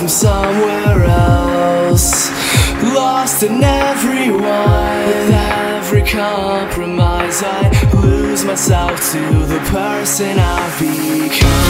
from somewhere else. Lost in everyone, with every compromise, I lose myself to the person I've become.